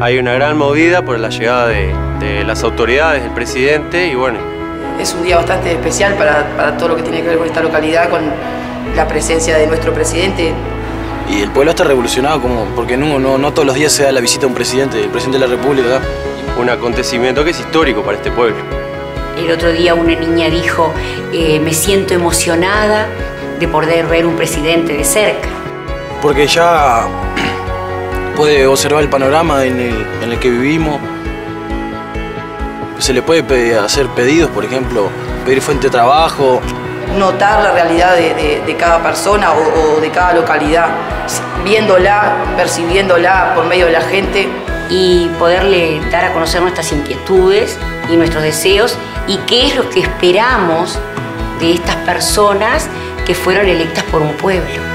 hay una gran movida por la llegada de, las autoridades, del presidente y bueno. Es un día bastante especial para, para todo lo que tiene que ver con esta localidad, con la presencia de nuestro presidente. Y el pueblo está revolucionado como porque no, no, no todos los días se da la visita a un presidente, el presidente de la República. Un acontecimiento que es histórico para este pueblo. El otro día una niña dijo, eh, me siento emocionada de poder ver un presidente de cerca. Porque ya puede observar el panorama en el, en el que vivimos. Se le puede hacer pedidos, por ejemplo, pedir fuente de trabajo, notar la realidad de, cada persona o, de cada localidad, viéndola, percibiéndola por medio de la gente. Y poderle dar a conocer nuestras inquietudes y nuestros deseos y qué es lo que esperamos de estas personas que fueron electas por un pueblo.